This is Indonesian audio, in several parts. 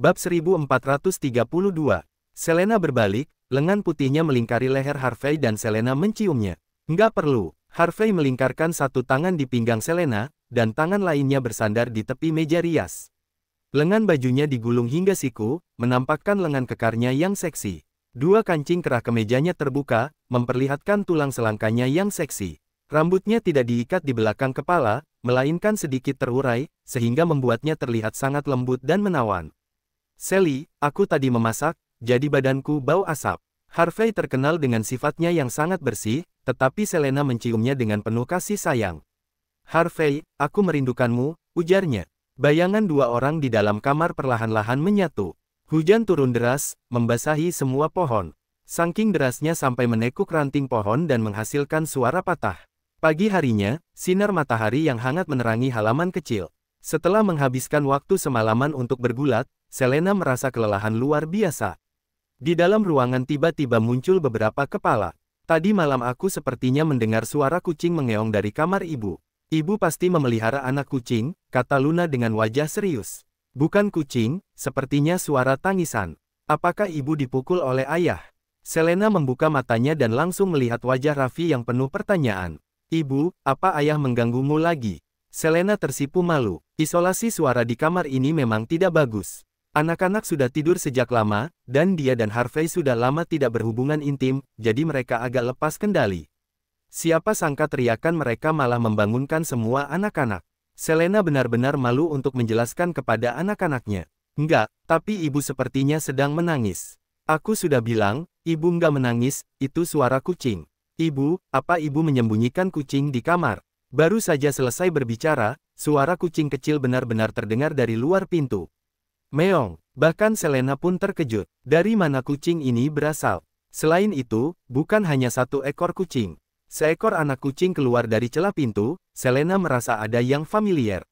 Bab 1432. Selena berbalik, lengan putihnya melingkari leher Harvey dan Selena menciumnya. Enggak perlu. Harvey melingkarkan satu tangan di pinggang Selena, dan tangan lainnya bersandar di tepi meja rias. Lengan bajunya digulung hingga siku, menampakkan lengan kekarnya yang seksi. Dua kancing kerah kemejanya terbuka, memperlihatkan tulang selangkanya yang seksi. Rambutnya tidak diikat di belakang kepala, melainkan sedikit terurai, sehingga membuatnya terlihat sangat lembut dan menawan. Sally, aku tadi memasak, jadi badanku bau asap. Harvey terkenal dengan sifatnya yang sangat bersih, tetapi Selena menciumnya dengan penuh kasih sayang. Harvey, aku merindukanmu, ujarnya. Bayangan dua orang di dalam kamar perlahan-lahan menyatu. Hujan turun deras, membasahi semua pohon. Saking derasnya sampai menekuk ranting pohon dan menghasilkan suara patah. Pagi harinya, sinar matahari yang hangat menerangi halaman kecil. Setelah menghabiskan waktu semalaman untuk bergulat, Selena merasa kelelahan luar biasa. Di dalam ruangan tiba-tiba muncul beberapa kepala. Tadi malam aku sepertinya mendengar suara kucing mengeong dari kamar ibu. Ibu pasti memelihara anak kucing, kata Luna dengan wajah serius. Bukan kucing, sepertinya suara tangisan. Apakah ibu dipukul oleh ayah? Selena membuka matanya dan langsung melihat wajah Raffi yang penuh pertanyaan. Ibu, apa ayah mengganggumu lagi? Selena tersipu malu. Isolasi suara di kamar ini memang tidak bagus. Anak-anak sudah tidur sejak lama, dan dia dan Harvey sudah lama tidak berhubungan intim, jadi mereka agak lepas kendali. Siapa sangka teriakan mereka malah membangunkan semua anak-anak. Selena benar-benar malu untuk menjelaskan kepada anak-anaknya. Enggak, tapi ibu sepertinya sedang menangis. Aku sudah bilang, ibu enggak menangis, itu suara kucing. Ibu, apa ibu menyembunyikan kucing di kamar? Baru saja selesai berbicara, suara kucing kecil benar-benar terdengar dari luar pintu. Meong, bahkan Selena pun terkejut. Dari mana kucing ini berasal? Selain itu, bukan hanya satu ekor kucing. Seekor anak kucing keluar dari celah pintu, Selena merasa ada yang familiar.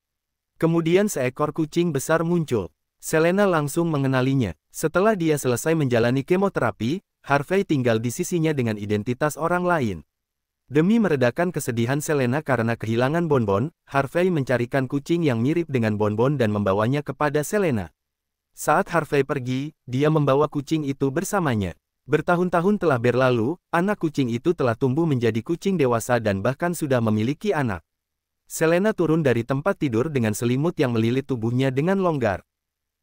Kemudian seekor kucing besar muncul. Selena langsung mengenalinya. Setelah dia selesai menjalani kemoterapi, Harvey tinggal di sisinya dengan identitas orang lain. Demi meredakan kesedihan Selena karena kehilangan bonbon, Harvey mencarikan kucing yang mirip dengan bonbon dan membawanya kepada Selena. Saat Harvey pergi, dia membawa kucing itu bersamanya. Bertahun-tahun telah berlalu, anak kucing itu telah tumbuh menjadi kucing dewasa dan bahkan sudah memiliki anak. Selena turun dari tempat tidur dengan selimut yang melilit tubuhnya dengan longgar.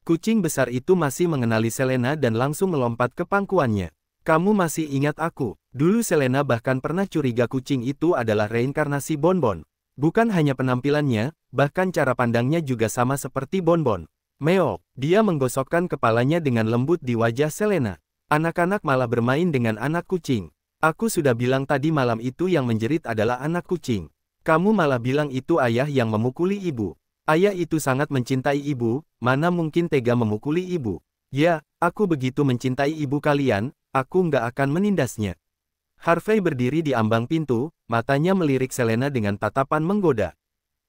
Kucing besar itu masih mengenali Selena dan langsung melompat ke pangkuannya. Kamu masih ingat aku? Dulu Selena bahkan pernah curiga kucing itu adalah reinkarnasi Bonbon. Bukan hanya penampilannya, bahkan cara pandangnya juga sama seperti Bonbon. Meo, dia menggosokkan kepalanya dengan lembut di wajah Selena. Anak-anak malah bermain dengan anak kucing. Aku sudah bilang tadi malam itu yang menjerit adalah anak kucing. Kamu malah bilang itu ayah yang memukuli ibu. Ayah itu sangat mencintai ibu, mana mungkin tega memukuli ibu. Ya, aku begitu mencintai ibu kalian, aku nggak akan menindasnya. Harvey berdiri di ambang pintu, matanya melirik Selena dengan tatapan menggoda.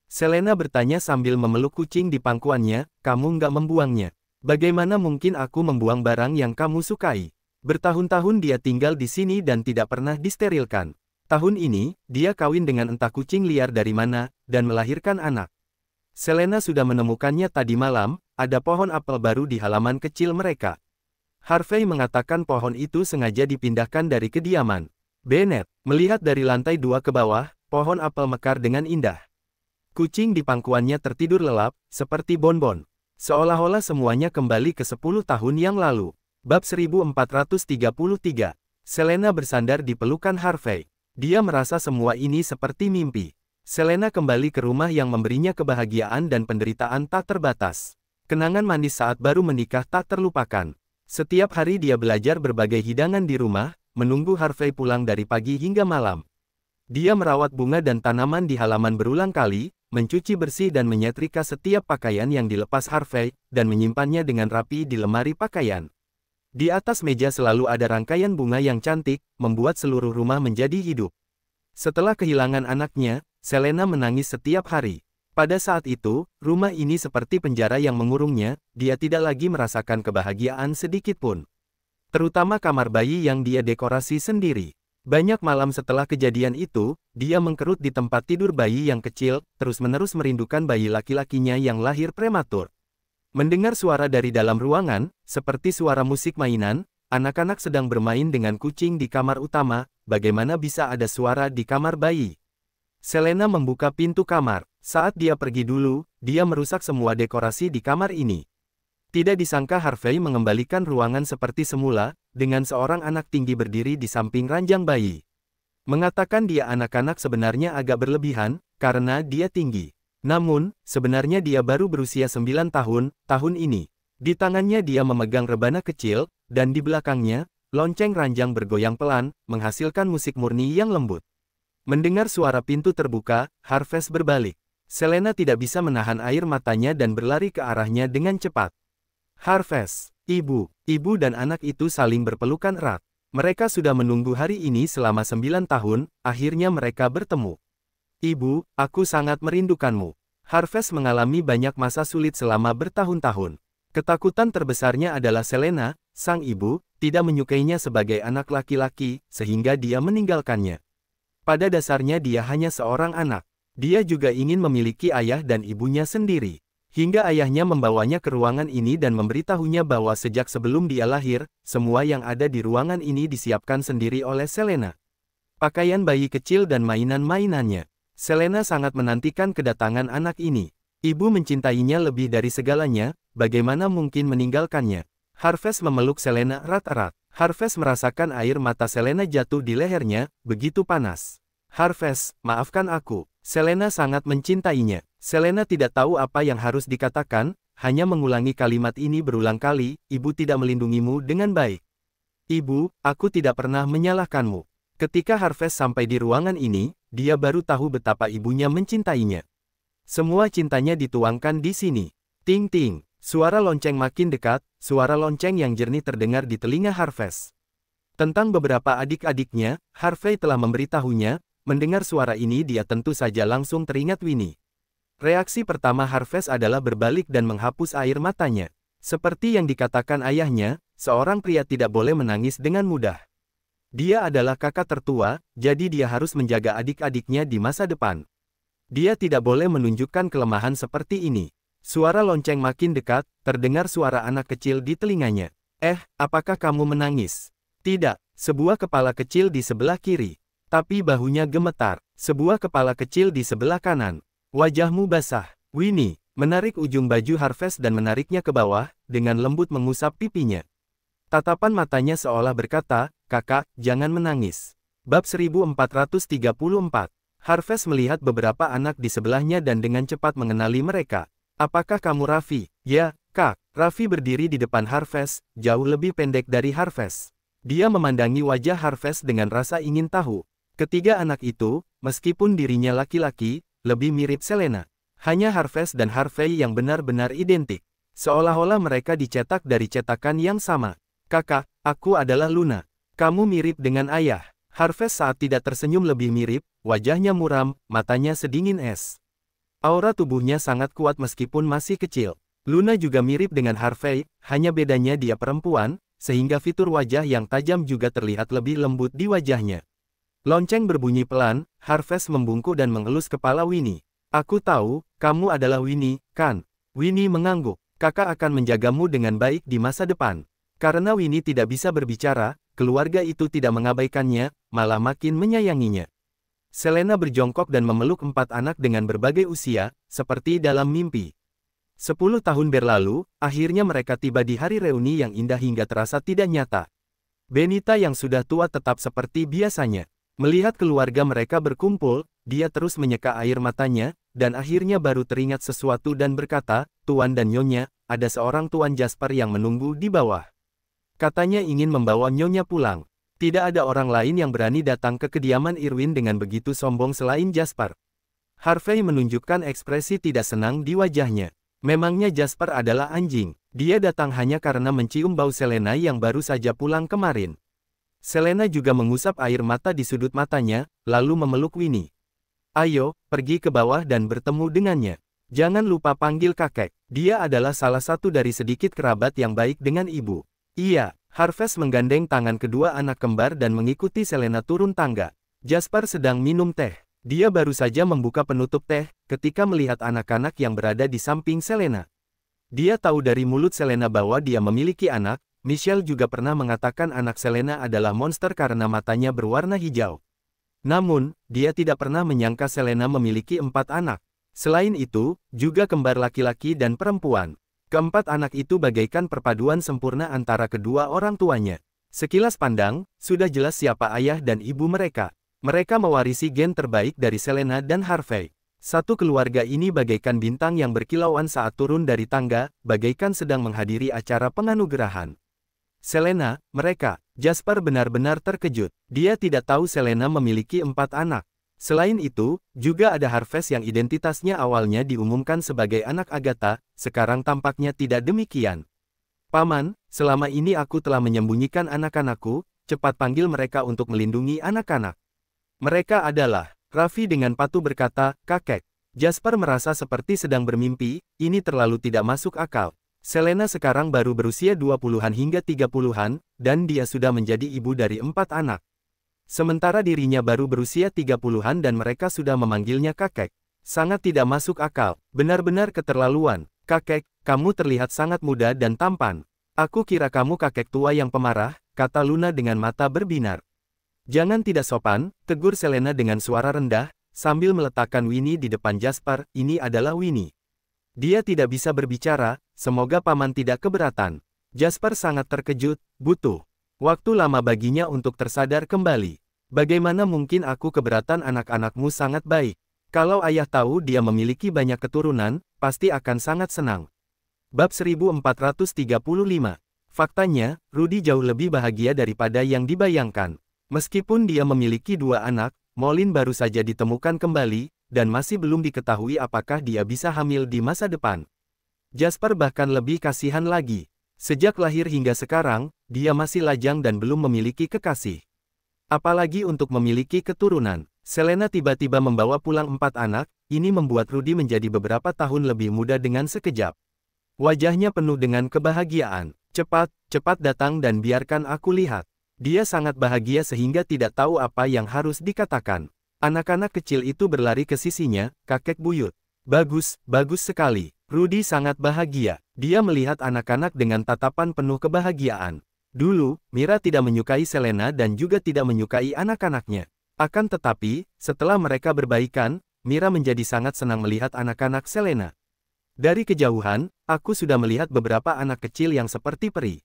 Selena bertanya sambil memeluk kucing di pangkuannya, kamu nggak membuangnya. Bagaimana mungkin aku membuang barang yang kamu sukai? Bertahun-tahun dia tinggal di sini dan tidak pernah disterilkan. Tahun ini, dia kawin dengan entah kucing liar dari mana, dan melahirkan anak. Selena sudah menemukannya tadi malam, ada pohon apel baru di halaman kecil mereka. Harvey mengatakan pohon itu sengaja dipindahkan dari kediaman. Bennett, melihat dari lantai dua ke bawah, pohon apel mekar dengan indah. Kucing di pangkuannya tertidur lelap, seperti bonbon. Seolah-olah semuanya kembali ke 10 tahun yang lalu. Bab 1433. Selena bersandar di pelukan Harvey. Dia merasa semua ini seperti mimpi. Selena kembali ke rumah yang memberinya kebahagiaan dan penderitaan tak terbatas. Kenangan manis saat baru menikah tak terlupakan. Setiap hari dia belajar berbagai hidangan di rumah, menunggu Harvey pulang dari pagi hingga malam. Dia merawat bunga dan tanaman di halaman berulang kali, mencuci bersih dan menyetrika setiap pakaian yang dilepas Harvey, dan menyimpannya dengan rapi di lemari pakaian. Di atas meja selalu ada rangkaian bunga yang cantik, membuat seluruh rumah menjadi hidup. Setelah kehilangan anaknya, Selena menangis setiap hari. Pada saat itu, rumah ini seperti penjara yang mengurungnya, dia tidak lagi merasakan kebahagiaan sedikit pun. Terutama kamar bayi yang dia dekorasi sendiri. Banyak malam setelah kejadian itu, dia mengkerut di tempat tidur bayi yang kecil, terus-menerus merindukan bayi laki-lakinya yang lahir prematur. Mendengar suara dari dalam ruangan, seperti suara musik mainan, anak-anak sedang bermain dengan kucing di kamar utama, bagaimana bisa ada suara di kamar bayi? Selena membuka pintu kamar. Saat dia pergi dulu, dia merusak semua dekorasi di kamar ini. Tidak disangka Harvey mengembalikan ruangan seperti semula, dengan seorang anak tinggi berdiri di samping ranjang bayi. Mengatakan dia anak-anak sebenarnya agak berlebihan, karena dia tinggi. Namun, sebenarnya dia baru berusia 9 tahun, tahun ini. Di tangannya dia memegang rebana kecil, dan di belakangnya, lonceng ranjang bergoyang pelan, menghasilkan musik murni yang lembut. Mendengar suara pintu terbuka, Harvest berbalik. Selena tidak bisa menahan air matanya dan berlari ke arahnya dengan cepat. Harvest, ibu, ibu dan anak itu saling berpelukan erat. Mereka sudah menunggu hari ini selama sembilan tahun, akhirnya mereka bertemu. Ibu, aku sangat merindukanmu. Harvest mengalami banyak masa sulit selama bertahun-tahun. Ketakutan terbesarnya adalah Selena, sang ibu, tidak menyukainya sebagai anak laki-laki, sehingga dia meninggalkannya. Pada dasarnya dia hanya seorang anak. Dia juga ingin memiliki ayah dan ibunya sendiri. Hingga ayahnya membawanya ke ruangan ini dan memberitahunya bahwa sejak sebelum dia lahir, semua yang ada di ruangan ini disiapkan sendiri oleh Selena. Pakaian bayi kecil dan mainan-mainannya. Selena sangat menantikan kedatangan anak ini. Ibu mencintainya lebih dari segalanya, bagaimana mungkin meninggalkannya? Harvest memeluk Selena erat-erat. Harvest merasakan air mata Selena jatuh di lehernya, begitu panas. Harvest, maafkan aku. Selena sangat mencintainya. Selena tidak tahu apa yang harus dikatakan, hanya mengulangi kalimat ini berulang kali, ibu tidak melindungimu dengan baik. Ibu, aku tidak pernah menyalahkanmu. Ketika Harvest sampai di ruangan ini, dia baru tahu betapa ibunya mencintainya. Semua cintanya dituangkan di sini. Ting ting, suara lonceng makin dekat, suara lonceng yang jernih terdengar di telinga Harvest. Tentang beberapa adik-adiknya, Harvey telah memberitahunya, mendengar suara ini dia tentu saja langsung teringat Winnie. Reaksi pertama Harvest adalah berbalik dan menghapus air matanya. Seperti yang dikatakan ayahnya, seorang pria tidak boleh menangis dengan mudah. Dia adalah kakak tertua, jadi dia harus menjaga adik-adiknya di masa depan. Dia tidak boleh menunjukkan kelemahan seperti ini. Suara lonceng makin dekat, terdengar suara anak kecil di telinganya. Eh, apakah kamu menangis? Tidak, sebuah kepala kecil di sebelah kiri. Tapi bahunya gemetar. Sebuah kepala kecil di sebelah kanan. Wajahmu basah. Winnie, menarik ujung baju Harvest dan menariknya ke bawah, dengan lembut mengusap pipinya. Tatapan matanya seolah berkata, kakak, jangan menangis. Bab 1434 Harvest melihat beberapa anak di sebelahnya dan dengan cepat mengenali mereka. Apakah kamu Raffi? Ya, kak. Raffi berdiri di depan Harvest, jauh lebih pendek dari Harvest. Dia memandangi wajah Harvest dengan rasa ingin tahu. Ketiga anak itu, meskipun dirinya laki-laki, lebih mirip Selena. Hanya Harvest dan Harvey yang benar-benar identik. Seolah-olah mereka dicetak dari cetakan yang sama. Kakak, aku adalah Luna. Kamu mirip dengan ayah. Harvest saat tidak tersenyum lebih mirip, wajahnya muram, matanya sedingin es. Aura tubuhnya sangat kuat meskipun masih kecil. Luna juga mirip dengan Harvey, hanya bedanya dia perempuan, sehingga fitur wajah yang tajam juga terlihat lebih lembut di wajahnya. Lonceng berbunyi pelan, Harvest membungkuk dan mengelus kepala Winnie. Aku tahu, kamu adalah Winnie, kan? Winnie mengangguk. Kakak akan menjagamu dengan baik di masa depan. Karena Winnie tidak bisa berbicara, keluarga itu tidak mengabaikannya, malah makin menyayanginya. Selena berjongkok dan memeluk empat anak dengan berbagai usia, seperti dalam mimpi. Sepuluh tahun berlalu, akhirnya mereka tiba di hari reuni yang indah hingga terasa tidak nyata. Benita yang sudah tua tetap seperti biasanya. Melihat keluarga mereka berkumpul, dia terus menyeka air matanya, dan akhirnya baru teringat sesuatu dan berkata, Tuan dan Nyonya, ada seorang Tuan Jasper yang menunggu di bawah. Katanya ingin membawa Nyonya pulang. Tidak ada orang lain yang berani datang ke kediaman Irwin dengan begitu sombong selain Jasper. Harvey menunjukkan ekspresi tidak senang di wajahnya. Memangnya Jasper adalah anjing. Dia datang hanya karena mencium bau Selena yang baru saja pulang kemarin. Selena juga mengusap air mata di sudut matanya, lalu memeluk Winnie. Ayo, pergi ke bawah dan bertemu dengannya. Jangan lupa panggil kakek. Dia adalah salah satu dari sedikit kerabat yang baik dengan ibu. Iya, Harvest menggandeng tangan kedua anak kembar dan mengikuti Selena turun tangga. Jasper sedang minum teh. Dia baru saja membuka penutup teh, ketika melihat anak-anak yang berada di samping Selena. Dia tahu dari mulut Selena bahwa dia memiliki anak, Michelle juga pernah mengatakan anak Selena adalah monster karena matanya berwarna hijau. Namun, dia tidak pernah menyangka Selena memiliki empat anak. Selain itu, juga kembar laki-laki dan perempuan. Keempat anak itu bagaikan perpaduan sempurna antara kedua orang tuanya. Sekilas pandang, sudah jelas siapa ayah dan ibu mereka. Mereka mewarisi gen terbaik dari Selena dan Harvey. Satu keluarga ini bagaikan bintang yang berkilauan saat turun dari tangga, bagaikan sedang menghadiri acara penganugerahan. Selena, mereka, Jasper benar-benar terkejut. Dia tidak tahu Selena memiliki empat anak. Selain itu, juga ada Harvest yang identitasnya awalnya diumumkan sebagai anak Agatha, sekarang tampaknya tidak demikian. Paman, selama ini aku telah menyembunyikan anak-anakku, cepat panggil mereka untuk melindungi anak-anak. Mereka adalah, Raffi dengan patuh berkata, kakek. Jasper merasa seperti sedang bermimpi, ini terlalu tidak masuk akal. Selena sekarang baru berusia 20-an hingga 30-an, dan dia sudah menjadi ibu dari empat anak. Sementara dirinya baru berusia 30-an dan mereka sudah memanggilnya kakek. Sangat tidak masuk akal, benar-benar keterlaluan. Kakek, kamu terlihat sangat muda dan tampan. Aku kira kamu kakek tua yang pemarah, kata Luna dengan mata berbinar. Jangan tidak sopan, tegur Selena dengan suara rendah, sambil meletakkan Winnie di depan Jasper, ini adalah Winnie. Dia tidak bisa berbicara, semoga paman tidak keberatan. Jasper sangat terkejut, butuh waktu lama baginya untuk tersadar kembali. Bagaimana mungkin aku keberatan anak-anakmu sangat baik? Kalau ayah tahu dia memiliki banyak keturunan, pasti akan sangat senang. Bab 1435 Faktanya, Rudy jauh lebih bahagia daripada yang dibayangkan. Meskipun dia memiliki dua anak, Molin baru saja ditemukan kembali, dan masih belum diketahui apakah dia bisa hamil di masa depan. Jasper bahkan lebih kasihan lagi. Sejak lahir hingga sekarang, dia masih lajang dan belum memiliki kekasih. Apalagi untuk memiliki keturunan. Selena tiba-tiba membawa pulang empat anak, ini membuat Rudy menjadi beberapa tahun lebih muda dengan sekejap. Wajahnya penuh dengan kebahagiaan. Cepat, cepat datang dan biarkan aku lihat. Dia sangat bahagia sehingga tidak tahu apa yang harus dikatakan. Anak-anak kecil itu berlari ke sisinya, kakek buyut. Bagus, bagus sekali. Rudy sangat bahagia. Dia melihat anak-anak dengan tatapan penuh kebahagiaan. Dulu, Mira tidak menyukai Selena dan juga tidak menyukai anak-anaknya. Akan tetapi, setelah mereka berbaikan, Mira menjadi sangat senang melihat anak-anak Selena. Dari kejauhan, aku sudah melihat beberapa anak kecil yang seperti peri.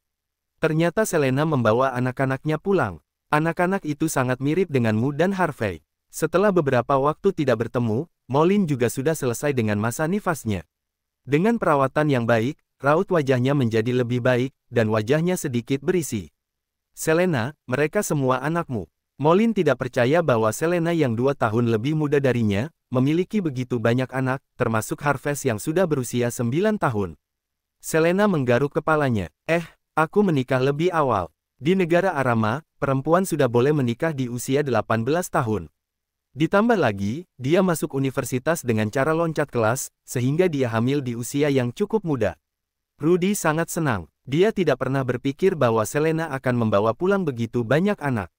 Ternyata Selena membawa anak-anaknya pulang. Anak-anak itu sangat mirip denganmu dan Harvey. Setelah beberapa waktu tidak bertemu, Molin juga sudah selesai dengan masa nifasnya. Dengan perawatan yang baik, raut wajahnya menjadi lebih baik, dan wajahnya sedikit berisi. Selena, mereka semua anakmu. Molin tidak percaya bahwa Selena yang dua tahun lebih muda darinya, memiliki begitu banyak anak, termasuk Harvest yang sudah berusia sembilan tahun. Selena menggaruk kepalanya. Eh, aku menikah lebih awal. Di negara Arama, perempuan sudah boleh menikah di usia 18 tahun. Ditambah lagi, dia masuk universitas dengan cara loncat kelas, sehingga dia hamil di usia yang cukup muda. Rudy sangat senang. Dia tidak pernah berpikir bahwa Selena akan membawa pulang begitu banyak anak.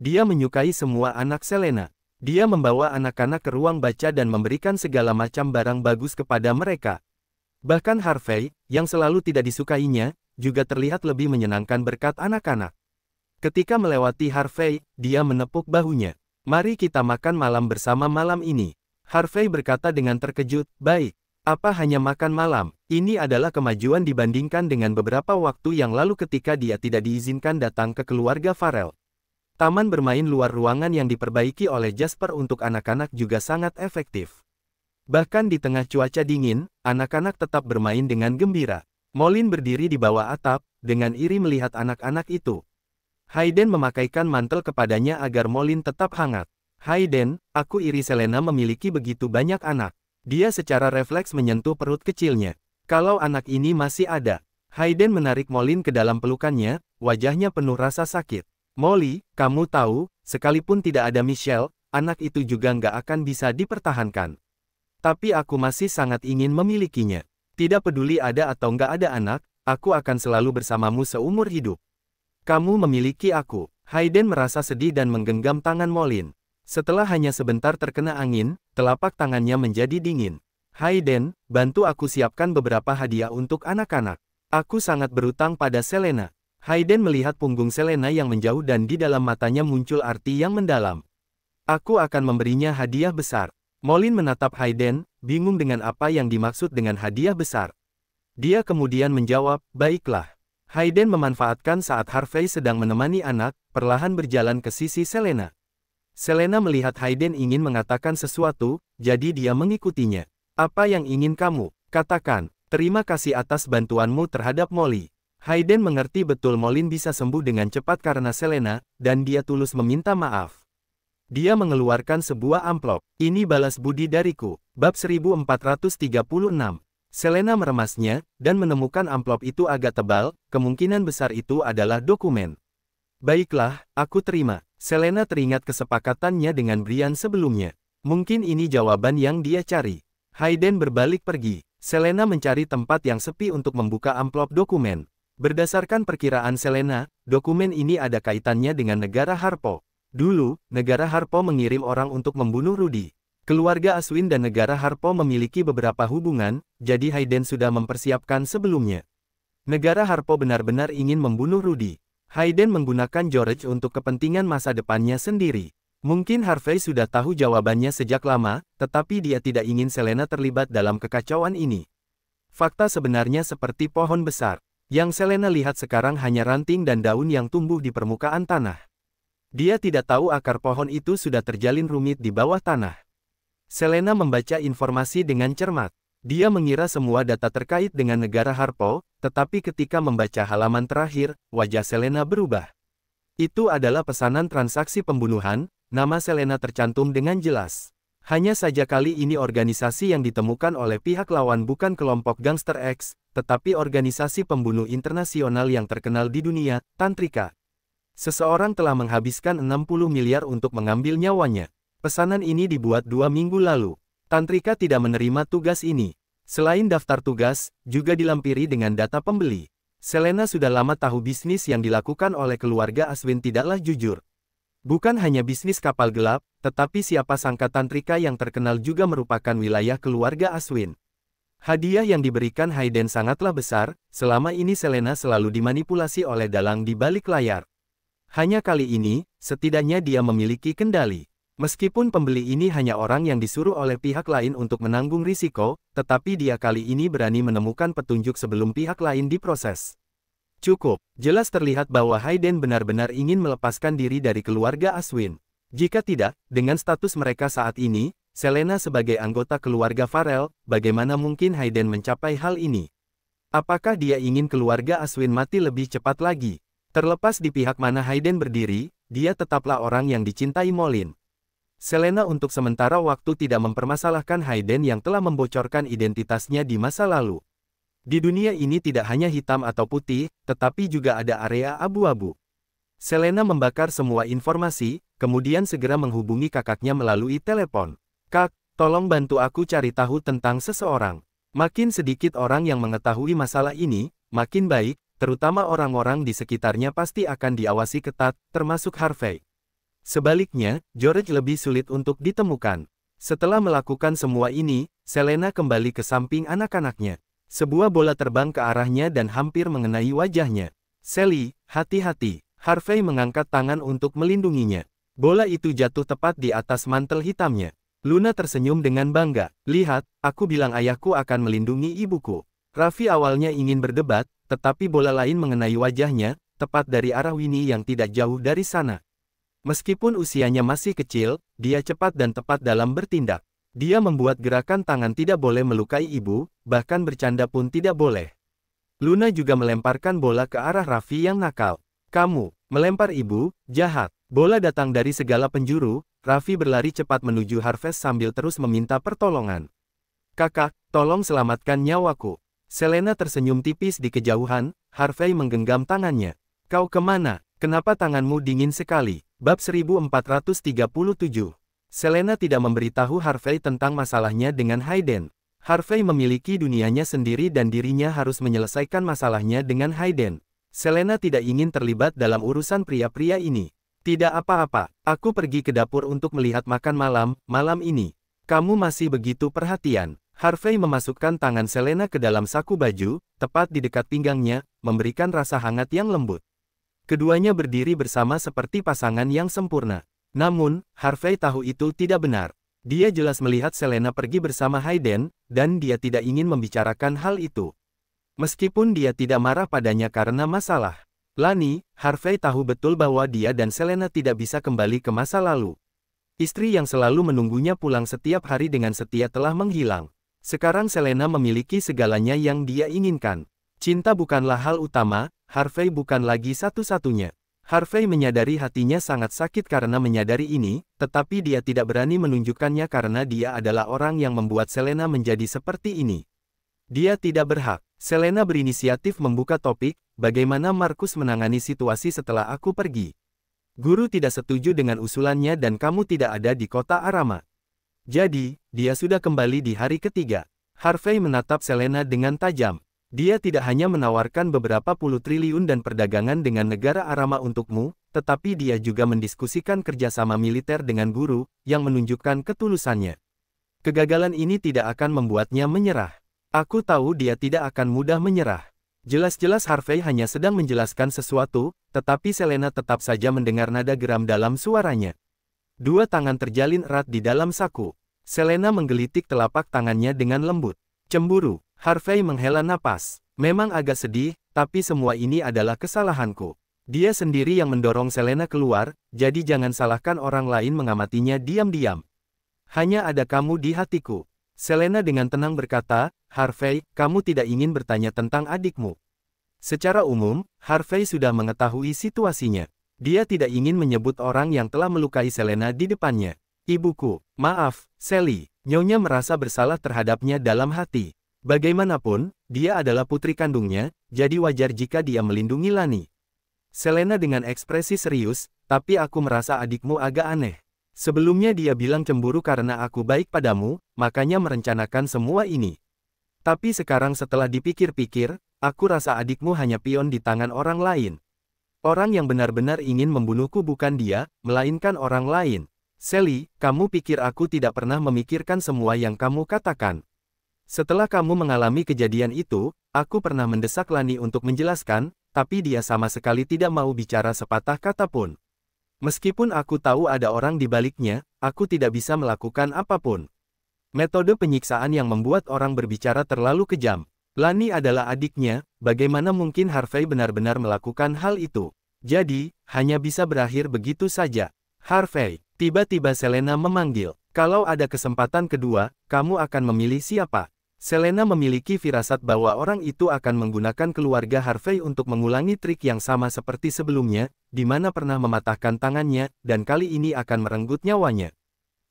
Dia menyukai semua anak Selena. Dia membawa anak-anak ke ruang baca dan memberikan segala macam barang bagus kepada mereka. Bahkan Harvey, yang selalu tidak disukainya, juga terlihat lebih menyenangkan berkat anak-anak. Ketika melewati Harvey, dia menepuk bahunya. Mari kita makan malam bersama malam ini. Harvey berkata dengan terkejut, baik. Apa hanya makan malam? Ini adalah kemajuan dibandingkan dengan beberapa waktu yang lalu ketika dia tidak diizinkan datang ke keluarga Farel. Taman bermain luar ruangan yang diperbaiki oleh Jasper untuk anak-anak juga sangat efektif. Bahkan di tengah cuaca dingin, anak-anak tetap bermain dengan gembira. Molin berdiri di bawah atap, dengan iri melihat anak-anak itu. Hayden memakaikan mantel kepadanya agar Molin tetap hangat. Hayden, aku iri Selena memiliki begitu banyak anak. Dia secara refleks menyentuh perut kecilnya. Kalau anak ini masih ada. Hayden menarik Molin ke dalam pelukannya, wajahnya penuh rasa sakit. Molly, kamu tahu, sekalipun tidak ada Michelle, anak itu juga nggak akan bisa dipertahankan. Tapi aku masih sangat ingin memilikinya. Tidak peduli ada atau nggak ada anak, aku akan selalu bersamamu seumur hidup. Kamu memiliki aku. Hayden merasa sedih dan menggenggam tangan Molin. Setelah hanya sebentar terkena angin, telapak tangannya menjadi dingin. Hayden, bantu aku siapkan beberapa hadiah untuk anak-anak. Aku sangat berutang pada Selena. Hayden melihat punggung Selena yang menjauh dan di dalam matanya muncul arti yang mendalam. Aku akan memberinya hadiah besar. Molin menatap Hayden, bingung dengan apa yang dimaksud dengan hadiah besar. Dia kemudian menjawab, baiklah. Hayden memanfaatkan saat Harvey sedang menemani anak, perlahan berjalan ke sisi Selena. Selena melihat Hayden ingin mengatakan sesuatu, jadi dia mengikutinya. Apa yang ingin kamu katakan? Terima kasih atas bantuanmu terhadap Molly. Hayden mengerti betul Molin bisa sembuh dengan cepat karena Selena, dan dia tulus meminta maaf. Dia mengeluarkan sebuah amplop. Ini balas budi dariku. Bab 1436. Selena meremasnya, dan menemukan amplop itu agak tebal, kemungkinan besar itu adalah dokumen. Baiklah, aku terima. Selena teringat kesepakatannya dengan Brian sebelumnya. Mungkin ini jawaban yang dia cari. Hayden berbalik pergi. Selena mencari tempat yang sepi untuk membuka amplop dokumen. Berdasarkan perkiraan Selena, dokumen ini ada kaitannya dengan negara Harpo. Dulu, negara Harpo mengirim orang untuk membunuh Rudy. Keluarga Aswin dan negara Harpo memiliki beberapa hubungan, jadi Hayden sudah mempersiapkan sebelumnya. Negara Harpo benar-benar ingin membunuh Rudy. Hayden menggunakan George untuk kepentingan masa depannya sendiri. Mungkin Harvey sudah tahu jawabannya sejak lama, tetapi dia tidak ingin Selena terlibat dalam kekacauan ini. Fakta sebenarnya seperti pohon besar. Yang Selena lihat sekarang hanya ranting dan daun yang tumbuh di permukaan tanah. Dia tidak tahu akar pohon itu sudah terjalin rumit di bawah tanah. Selena membaca informasi dengan cermat. Dia mengira semua data terkait dengan negara Harpo, tetapi ketika membaca halaman terakhir, wajah Selena berubah. Itu adalah pesanan transaksi pembunuhan, Nama Selena tercantum dengan jelas. Hanya saja kali ini organisasi yang ditemukan oleh pihak lawan bukan kelompok gangster X, tetapi organisasi pembunuh internasional yang terkenal di dunia, Tantrika. Seseorang telah menghabiskan 60 miliar untuk mengambil nyawanya. Pesanan ini dibuat dua minggu lalu. Tantrika tidak menerima tugas ini. Selain daftar tugas, juga dilampiri dengan data pembeli. Selena sudah lama tahu bisnis yang dilakukan oleh keluarga Aswin tidaklah jujur. Bukan hanya bisnis kapal gelap, tetapi siapa sangka Tantrika yang terkenal juga merupakan wilayah keluarga Aswin. Hadiah yang diberikan Hayden sangatlah besar, selama ini Selena selalu dimanipulasi oleh dalang di balik layar. Hanya kali ini, setidaknya dia memiliki kendali. Meskipun pembeli ini hanya orang yang disuruh oleh pihak lain untuk menanggung risiko, tetapi dia kali ini berani menemukan petunjuk sebelum pihak lain diproses. Cukup, jelas terlihat bahwa Hayden benar-benar ingin melepaskan diri dari keluarga Aswin. Jika tidak, dengan status mereka saat ini, Selena sebagai anggota keluarga Farel, bagaimana mungkin Hayden mencapai hal ini? Apakah dia ingin keluarga Aswin mati lebih cepat lagi? Terlepas di pihak mana Hayden berdiri, dia tetaplah orang yang dicintai Molin. Selena untuk sementara waktu tidak mempermasalahkan Hayden yang telah membocorkan identitasnya di masa lalu. Di dunia ini tidak hanya hitam atau putih, tetapi juga ada area abu-abu. Selena membakar semua informasi, kemudian segera menghubungi kakaknya melalui telepon. Kak, tolong bantu aku cari tahu tentang seseorang. Makin sedikit orang yang mengetahui masalah ini, makin baik, terutama orang-orang di sekitarnya pasti akan diawasi ketat, termasuk Harvey. Sebaliknya, George lebih sulit untuk ditemukan. Setelah melakukan semua ini, Selena kembali ke samping anak-anaknya. Sebuah bola terbang ke arahnya dan hampir mengenai wajahnya. Sally, hati-hati. Harvey mengangkat tangan untuk melindunginya. Bola itu jatuh tepat di atas mantel hitamnya. Luna tersenyum dengan bangga. Lihat, aku bilang ayahku akan melindungi ibuku. Raffi awalnya ingin berdebat, tetapi bola lain mengenai wajahnya, tepat dari arah Winnie yang tidak jauh dari sana. Meskipun usianya masih kecil, dia cepat dan tepat dalam bertindak. Dia membuat gerakan tangan tidak boleh melukai ibu, bahkan bercanda pun tidak boleh. Luna juga melemparkan bola ke arah Raffi yang nakal. Kamu, melempar ibu, jahat. Bola datang dari segala penjuru, Raffi berlari cepat menuju Harvest sambil terus meminta pertolongan. Kakak, tolong selamatkan nyawaku. Selena tersenyum tipis di kejauhan, Harvey menggenggam tangannya. Kau ke mana? Kenapa tanganmu dingin sekali? Bab 1437 Selena tidak memberitahu Harvey tentang masalahnya dengan Hayden. Harvey memiliki dunianya sendiri dan dirinya harus menyelesaikan masalahnya dengan Hayden. Selena tidak ingin terlibat dalam urusan pria-pria ini. Tidak apa-apa, aku pergi ke dapur untuk melihat makan malam, malam ini. Kamu masih begitu perhatian. Harvey memasukkan tangan Selena ke dalam saku baju, tepat di dekat pinggangnya, memberikan rasa hangat yang lembut. Keduanya berdiri bersama seperti pasangan yang sempurna. Namun, Harvey tahu itu tidak benar. Dia jelas melihat Selena pergi bersama Hayden, dan dia tidak ingin membicarakan hal itu. Meskipun dia tidak marah padanya karena masalah. Lani, Harvey tahu betul bahwa dia dan Selena tidak bisa kembali ke masa lalu. Istri yang selalu menunggunya pulang setiap hari dengan setia telah menghilang. Sekarang Selena memiliki segalanya yang dia inginkan. Cinta bukanlah hal utama, Harvey bukan lagi satu-satunya. Harvey menyadari hatinya sangat sakit karena menyadari ini, tetapi dia tidak berani menunjukkannya karena dia adalah orang yang membuat Selena menjadi seperti ini. Dia tidak berhak. Selena berinisiatif membuka topik, bagaimana Markus menangani situasi setelah aku pergi. Guru tidak setuju dengan usulannya dan kamu tidak ada di kota Arama. Jadi, dia sudah kembali di hari ketiga. Harvey menatap Selena dengan tajam. Dia tidak hanya menawarkan beberapa puluh triliun dan perdagangan dengan negara Arama untukmu, tetapi dia juga mendiskusikan kerjasama militer dengan guru, yang menunjukkan ketulusannya. Kegagalan ini tidak akan membuatnya menyerah. Aku tahu dia tidak akan mudah menyerah. Jelas-jelas Harvey hanya sedang menjelaskan sesuatu, tetapi Selena tetap saja mendengar nada geram dalam suaranya. Dua tangan terjalin erat di dalam saku. Selena menggelitik telapak tangannya dengan lembut. Cemburu. Harvey menghela napas. Memang agak sedih, tapi semua ini adalah kesalahanku. Dia sendiri yang mendorong Selena keluar, jadi jangan salahkan orang lain mengamatinya diam-diam. Hanya ada kamu di hatiku. Selena dengan tenang berkata, Harvey, kamu tidak ingin bertanya tentang adikmu. Secara umum, Harvey sudah mengetahui situasinya. Dia tidak ingin menyebut orang yang telah melukai Selena di depannya. Ibuku, maaf, Sally, Nyonya merasa bersalah terhadapnya dalam hati. Bagaimanapun, dia adalah putri kandungnya, jadi wajar jika dia melindungi Lani. Selena dengan ekspresi serius, tapi aku merasa adikmu agak aneh. Sebelumnya dia bilang cemburu karena aku baik padamu, makanya merencanakan semua ini. Tapi sekarang setelah dipikir-pikir, aku rasa adikmu hanya pion di tangan orang lain. Orang yang benar-benar ingin membunuhku bukan dia, melainkan orang lain. Sally, kamu pikir aku tidak pernah memikirkan semua yang kamu katakan. Setelah kamu mengalami kejadian itu, aku pernah mendesak Lani untuk menjelaskan, tapi dia sama sekali tidak mau bicara sepatah kata pun. Meskipun aku tahu ada orang di baliknya, aku tidak bisa melakukan apa pun. Metode penyiksaan yang membuat orang berbicara terlalu kejam. Lani adalah adiknya, bagaimana mungkin Harvey benar-benar melakukan hal itu? Jadi, hanya bisa berakhir begitu saja. Harvey, tiba-tiba Selena memanggil. Kalau ada kesempatan kedua, kamu akan memilih siapa? Selena memiliki firasat bahwa orang itu akan menggunakan keluarga Harvey untuk mengulangi trik yang sama seperti sebelumnya, di mana pernah mematahkan tangannya, dan kali ini akan merenggut nyawanya.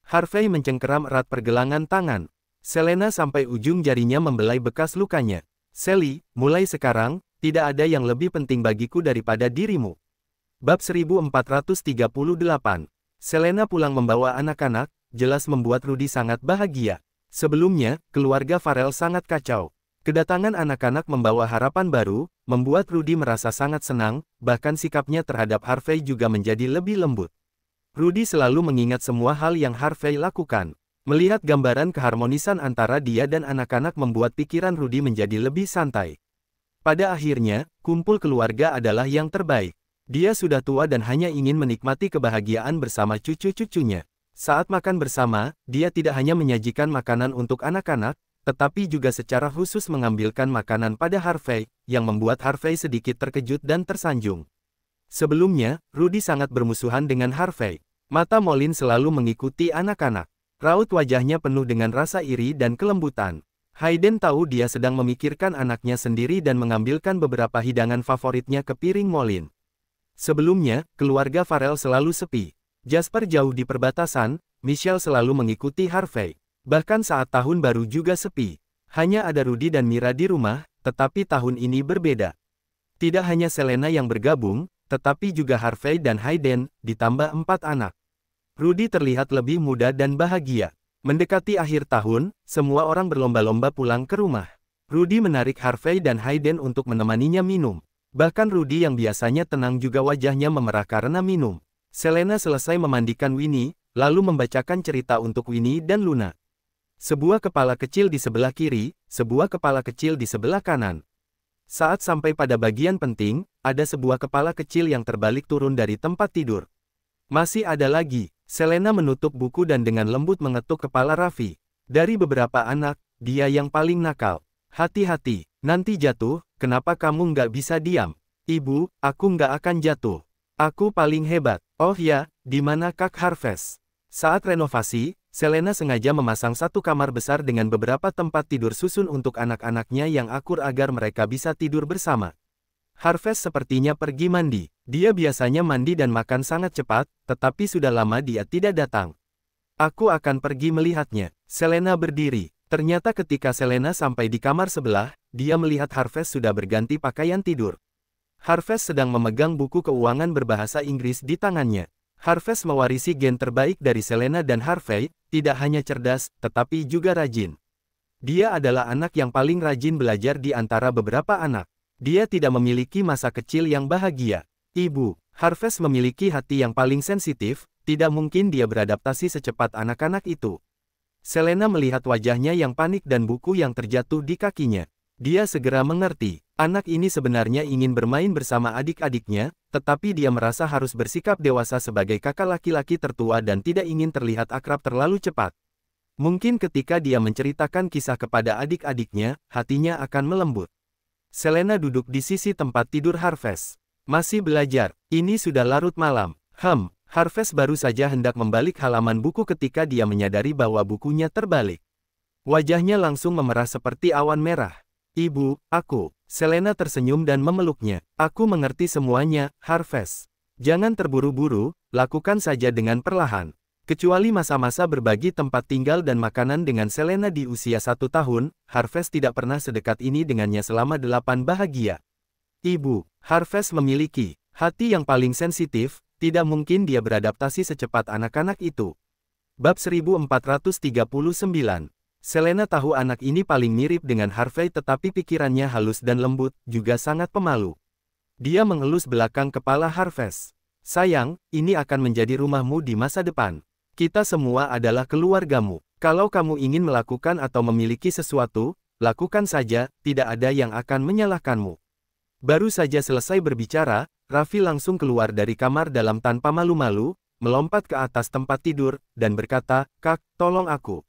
Harvey mencengkeram erat pergelangan tangan. Selena sampai ujung jarinya membelai bekas lukanya. Sally, mulai sekarang, tidak ada yang lebih penting bagiku daripada dirimu. Bab 1438 Selena pulang membawa anak-anak, jelas membuat Rudy sangat bahagia. Sebelumnya, keluarga Farel sangat kacau. Kedatangan anak-anak membawa harapan baru, membuat Rudy merasa sangat senang, bahkan sikapnya terhadap Harvey juga menjadi lebih lembut. Rudy selalu mengingat semua hal yang Harvey lakukan. Melihat gambaran keharmonisan antara dia dan anak-anak membuat pikiran Rudy menjadi lebih santai. Pada akhirnya, kumpul keluarga adalah yang terbaik. Dia sudah tua dan hanya ingin menikmati kebahagiaan bersama cucu-cucunya. Saat makan bersama, dia tidak hanya menyajikan makanan untuk anak-anak, tetapi juga secara khusus mengambilkan makanan pada Harvey, yang membuat Harvey sedikit terkejut dan tersanjung. Sebelumnya, Rudy sangat bermusuhan dengan Harvey. Mata Molin selalu mengikuti anak-anak. Raut wajahnya penuh dengan rasa iri dan kelembutan. Hayden tahu dia sedang memikirkan anaknya sendiri dan mengambilkan beberapa hidangan favoritnya ke piring Molin. Sebelumnya, keluarga Farel selalu sepi. Jasper jauh di perbatasan, Michelle selalu mengikuti Harvey. Bahkan saat tahun baru juga sepi. Hanya ada Rudy dan Mira di rumah, tetapi tahun ini berbeda. Tidak hanya Selena yang bergabung, tetapi juga Harvey dan Hayden, ditambah empat anak. Rudy terlihat lebih muda dan bahagia. Mendekati akhir tahun, semua orang berlomba-lomba pulang ke rumah. Rudy menarik Harvey dan Hayden untuk menemaninya minum. Bahkan Rudy yang biasanya tenang juga wajahnya memerah karena minum. Selena selesai memandikan Winnie, lalu membacakan cerita untuk Winnie dan Luna. Sebuah kepala kecil di sebelah kiri, sebuah kepala kecil di sebelah kanan. Saat sampai pada bagian penting, ada sebuah kepala kecil yang terbalik turun dari tempat tidur. Masih ada lagi. Selena menutup buku dan dengan lembut mengetuk kepala Raffi. Dari beberapa anak, dia yang paling nakal. Hati-hati, nanti jatuh, kenapa kamu nggak bisa diam? Ibu, aku nggak akan jatuh. Aku paling hebat. Oh ya, di mana Kak Harvest? Saat renovasi, Selena sengaja memasang satu kamar besar dengan beberapa tempat tidur susun untuk anak-anaknya yang akur agar mereka bisa tidur bersama. Harvest sepertinya pergi mandi. Dia biasanya mandi dan makan sangat cepat, tetapi sudah lama dia tidak datang. Aku akan pergi melihatnya. Selena berdiri. Ternyata ketika Selena sampai di kamar sebelah, dia melihat Harvest sudah berganti pakaian tidur. Harvest sedang memegang buku keuangan berbahasa Inggris di tangannya. Harvest mewarisi gen terbaik dari Selena dan Harvey, tidak hanya cerdas, tetapi juga rajin. Dia adalah anak yang paling rajin belajar di antara beberapa anak. Dia tidak memiliki masa kecil yang bahagia. Ibu, Harvest memiliki hati yang paling sensitif, tidak mungkin dia beradaptasi secepat anak-anak itu. Selena melihat wajahnya yang panik dan buku yang terjatuh di kakinya. Dia segera mengerti, anak ini sebenarnya ingin bermain bersama adik-adiknya, tetapi dia merasa harus bersikap dewasa sebagai kakak laki-laki tertua dan tidak ingin terlihat akrab terlalu cepat. Mungkin ketika dia menceritakan kisah kepada adik-adiknya, hatinya akan melembut. Selena duduk di sisi tempat tidur Harvest. Masih belajar, ini sudah larut malam. Hem, Harvest baru saja hendak membalik halaman buku ketika dia menyadari bahwa bukunya terbalik. Wajahnya langsung memerah seperti awan merah. Ibu, aku. Selena tersenyum dan memeluknya. Aku mengerti semuanya, Harvest. Jangan terburu-buru, lakukan saja dengan perlahan. Kecuali masa-masa berbagi tempat tinggal dan makanan dengan Selena di usia satu tahun, Harvest tidak pernah sedekat ini dengannya selama delapan bahagia. Ibu, Harvest memiliki hati yang paling sensitif, tidak mungkin dia beradaptasi secepat anak-anak itu. Bab 1439 Selena tahu anak ini paling mirip dengan Harvey tetapi pikirannya halus dan lembut, juga sangat pemalu. Dia mengelus belakang kepala Harvest. Sayang, ini akan menjadi rumahmu di masa depan. Kita semua adalah keluargamu. Kalau kamu ingin melakukan atau memiliki sesuatu, lakukan saja, tidak ada yang akan menyalahkanmu. Baru saja selesai berbicara, Raffi langsung keluar dari kamar dalam tanpa malu-malu, melompat ke atas tempat tidur, dan berkata, Kak, tolong aku.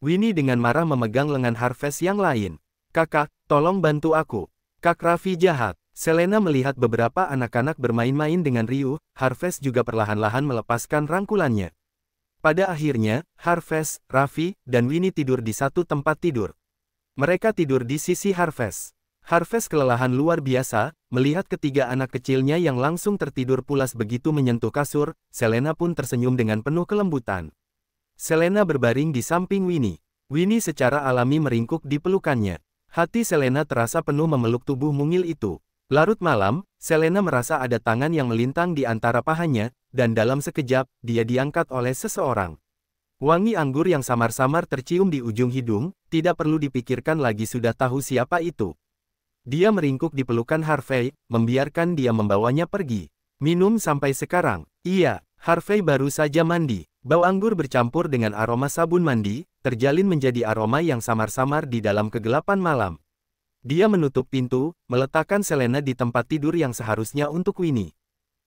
Winnie dengan marah memegang lengan Harvest yang lain. Kakak, tolong bantu aku. Kak Raffi jahat. Selena melihat beberapa anak-anak bermain-main dengan Ryu, Harvest juga perlahan-lahan melepaskan rangkulannya. Pada akhirnya, Harvest, Raffi, dan Winnie tidur di satu tempat tidur. Mereka tidur di sisi Harvest. Harvest kelelahan luar biasa, melihat ketiga anak kecilnya yang langsung tertidur pulas begitu menyentuh kasur, Selena pun tersenyum dengan penuh kelembutan. Selena berbaring di samping Winnie. Winnie secara alami meringkuk di pelukannya. Hati Selena terasa penuh memeluk tubuh mungil itu. Larut malam, Selena merasa ada tangan yang melintang di antara pahanya, dan dalam sekejap, dia diangkat oleh seseorang. Wangi anggur yang samar-samar tercium di ujung hidung, tidak perlu dipikirkan lagi sudah tahu siapa itu. Dia meringkuk di pelukan Harvey, membiarkan dia membawanya pergi. Minum sampai sekarang. Iya, Harvey baru saja mandi. Bau anggur bercampur dengan aroma sabun mandi, terjalin menjadi aroma yang samar-samar di dalam kegelapan malam. Dia menutup pintu, meletakkan Selena di tempat tidur yang seharusnya untuk Winnie.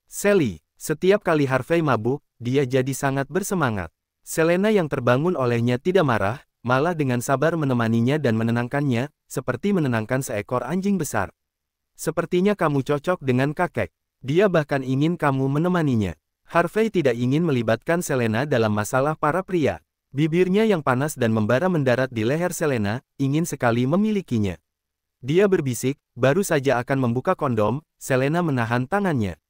Sally, setiap kali Harvey mabuk, dia jadi sangat bersemangat. Selena yang terbangun olehnya tidak marah, malah dengan sabar menemaninya dan menenangkannya, seperti menenangkan seekor anjing besar. Sepertinya kamu cocok dengan kakek. Dia bahkan ingin kamu menemaninya. Harvey tidak ingin melibatkan Selena dalam masalah para pria. Bibirnya yang panas dan membara mendarat di leher Selena, ingin sekali memilikinya. Dia berbisik, baru saja akan membuka kondom, Selena menahan tangannya.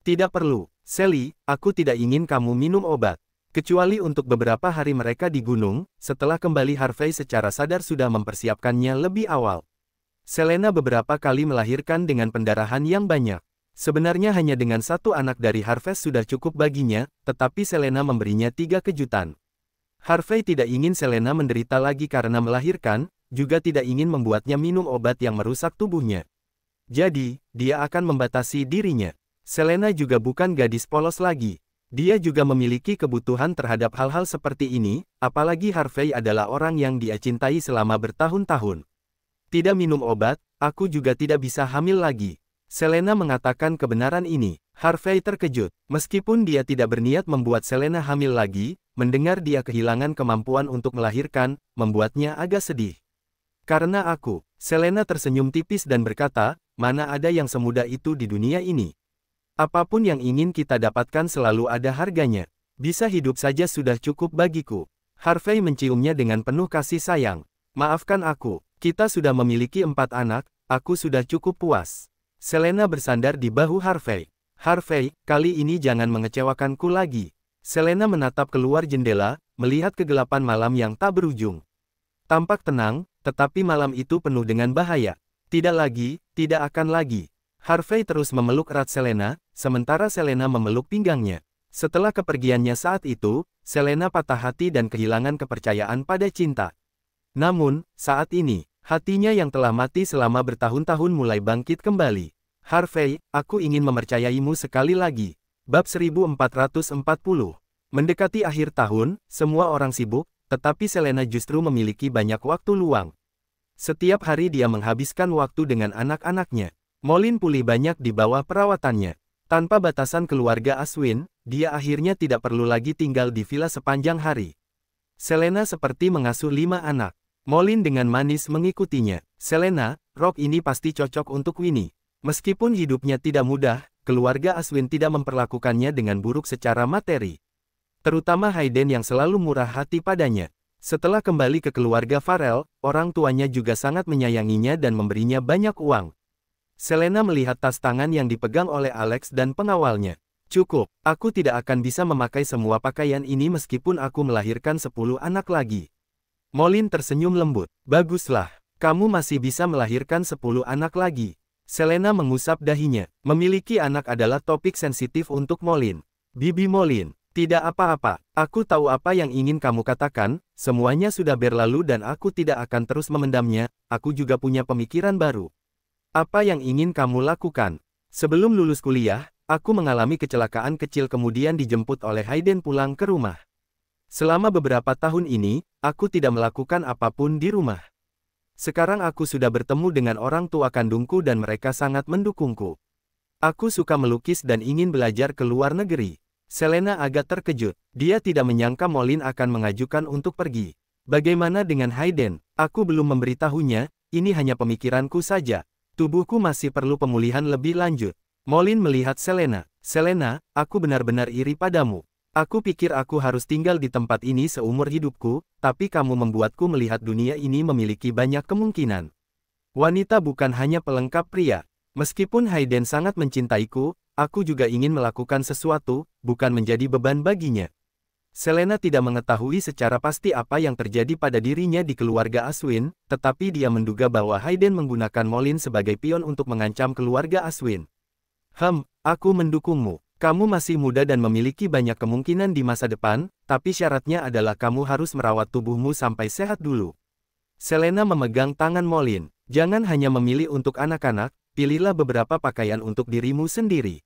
Tidak perlu, Sally, aku tidak ingin kamu minum obat. Kecuali untuk beberapa hari mereka di gunung, setelah kembali Harvey secara sadar sudah mempersiapkannya lebih awal. Selena beberapa kali melahirkan dengan pendarahan yang banyak. Sebenarnya hanya dengan satu anak dari Harvey sudah cukup baginya, tetapi Selena memberinya tiga kejutan. Harvey tidak ingin Selena menderita lagi karena melahirkan, juga tidak ingin membuatnya minum obat yang merusak tubuhnya. Jadi, dia akan membatasi dirinya. Selena juga bukan gadis polos lagi. Dia juga memiliki kebutuhan terhadap hal-hal seperti ini, apalagi Harvey adalah orang yang dia cintai selama bertahun-tahun. Tidak minum obat, aku juga tidak bisa hamil lagi. Selena mengatakan kebenaran ini. Harvey terkejut. Meskipun dia tidak berniat membuat Selena hamil lagi, mendengar dia kehilangan kemampuan untuk melahirkan, membuatnya agak sedih. Karena aku, Selena tersenyum tipis dan berkata, mana ada yang semudah itu di dunia ini. Apa pun yang ingin kita dapatkan selalu ada harganya. Bisa hidup saja sudah cukup bagiku. Harvey menciumnya dengan penuh kasih sayang. Maafkan aku, kita sudah memiliki empat anak, aku sudah cukup puas. Selena bersandar di bahu Harvey. Harvey, kali ini jangan mengecewakanku lagi. Selena menatap keluar jendela, melihat kegelapan malam yang tak berujung. Tampak tenang, tetapi malam itu penuh dengan bahaya. Tidak lagi, tidak akan lagi. Harvey terus memeluk erat Selena, sementara Selena memeluk pinggangnya. Setelah kepergiannya saat itu, Selena patah hati dan kehilangan kepercayaan pada cinta. Namun, saat ini, hatinya yang telah mati selama bertahun-tahun mulai bangkit kembali. Harvey, aku ingin mempercayaimu sekali lagi. Bab 1440 Mendekati akhir tahun, semua orang sibuk, tetapi Selena justru memiliki banyak waktu luang. Setiap hari dia menghabiskan waktu dengan anak-anaknya. Molin pulih banyak di bawah perawatannya. Tanpa batasan keluarga Aswin, dia akhirnya tidak perlu lagi tinggal di villa sepanjang hari. Selena seperti mengasuh lima anak. Molin dengan manis mengikutinya. Selena, rok ini pasti cocok untuk Winnie. Meskipun hidupnya tidak mudah, keluarga Aswin tidak memperlakukannya dengan buruk secara materi. Terutama Hayden yang selalu murah hati padanya. Setelah kembali ke keluarga Farel, orang tuanya juga sangat menyayanginya dan memberinya banyak uang. Selena melihat tas tangan yang dipegang oleh Alex dan pengawalnya. Cukup, aku tidak akan bisa memakai semua pakaian ini meskipun aku melahirkan 10 anak lagi. Molin tersenyum lembut. Baguslah, kamu masih bisa melahirkan sepuluh anak lagi. Selena mengusap dahinya. Memiliki anak adalah topik sensitif untuk Molin. Bibi Molin, tidak apa-apa, aku tahu apa yang ingin kamu katakan, semuanya sudah berlalu dan aku tidak akan terus memendamnya, aku juga punya pemikiran baru. Apa yang ingin kamu lakukan? Sebelum lulus kuliah, aku mengalami kecelakaan kecil kemudian dijemput oleh Hayden pulang ke rumah. Selama beberapa tahun ini, aku tidak melakukan apa pun di rumah. Sekarang aku sudah bertemu dengan orang tua kandungku dan mereka sangat mendukungku. Aku suka melukis dan ingin belajar ke luar negeri. Selena agak terkejut. Dia tidak menyangka Molin akan mengajukan untuk pergi. Bagaimana dengan Hayden? Aku belum memberitahunya, ini hanya pemikiranku saja. Tubuhku masih perlu pemulihan lebih lanjut. Molin melihat Selena. Selena, aku benar-benar iri padamu. Aku pikir aku harus tinggal di tempat ini seumur hidupku, tapi kamu membuatku melihat dunia ini memiliki banyak kemungkinan. Wanita bukan hanya pelengkap pria. Meskipun Hayden sangat mencintaiku, aku juga ingin melakukan sesuatu, bukan menjadi beban baginya. Selena tidak mengetahui secara pasti apa yang terjadi pada dirinya di keluarga Aswin, tetapi dia menduga bahwa Hayden menggunakan Molin sebagai pion untuk mengancam keluarga Aswin. Hem, aku mendukungmu. Kamu masih muda dan memiliki banyak kemungkinan di masa depan, tapi syaratnya adalah kamu harus merawat tubuhmu sampai sehat dulu. Selena memegang tangan Molin. Jangan hanya memilih untuk anak-anak, pilihlah beberapa pakaian untuk dirimu sendiri.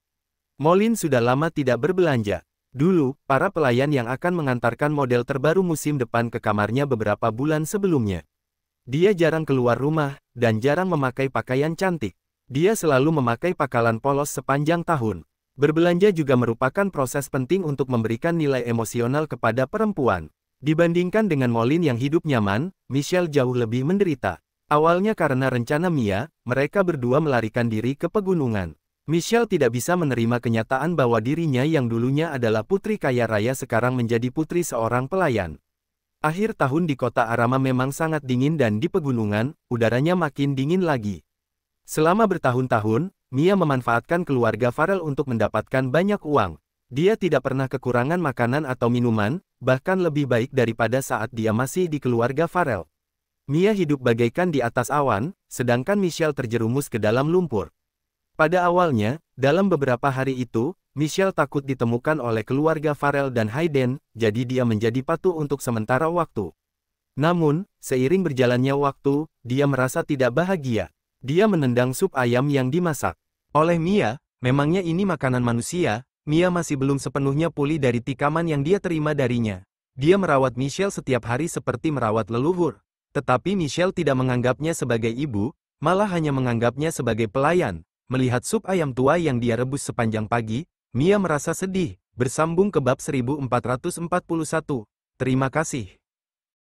Molin sudah lama tidak berbelanja. Dulu, para pelayan yang akan mengantarkan model terbaru musim depan ke kamarnya beberapa bulan sebelumnya. Dia jarang keluar rumah, dan jarang memakai pakaian cantik. Dia selalu memakai pakalan polos sepanjang tahun. Berbelanja juga merupakan proses penting untuk memberikan nilai emosional kepada perempuan. Dibandingkan dengan Molin yang hidup nyaman, Michelle jauh lebih menderita. Awalnya karena rencana Mia, mereka berdua melarikan diri ke pegunungan. Michelle tidak bisa menerima kenyataan bahwa dirinya yang dulunya adalah putri kaya raya sekarang menjadi putri seorang pelayan. Akhir tahun di kota Arama memang sangat dingin dan di pegunungan, udaranya makin dingin lagi. Selama bertahun-tahun, Mia memanfaatkan keluarga Farel untuk mendapatkan banyak uang. Dia tidak pernah kekurangan makanan atau minuman, bahkan lebih baik daripada saat dia masih di keluarga Farel. Mia hidup bagaikan di atas awan, sedangkan Michelle terjerumus ke dalam lumpur. Pada awalnya, dalam beberapa hari itu, Michelle takut ditemukan oleh keluarga Farel dan Hayden, jadi dia menjadi patuh untuk sementara waktu. Namun, seiring berjalannya waktu, dia merasa tidak bahagia. Dia menendang sup ayam yang dimasak. Oleh Mia, memangnya ini makanan manusia, Mia masih belum sepenuhnya pulih dari tikaman yang dia terima darinya. Dia merawat Michelle setiap hari seperti merawat leluhur. Tetapi Michelle tidak menganggapnya sebagai ibu, malah hanya menganggapnya sebagai pelayan. Melihat sup ayam tua yang dia rebus sepanjang pagi, Mia merasa sedih. Bersambung ke bab 1441. Terima kasih.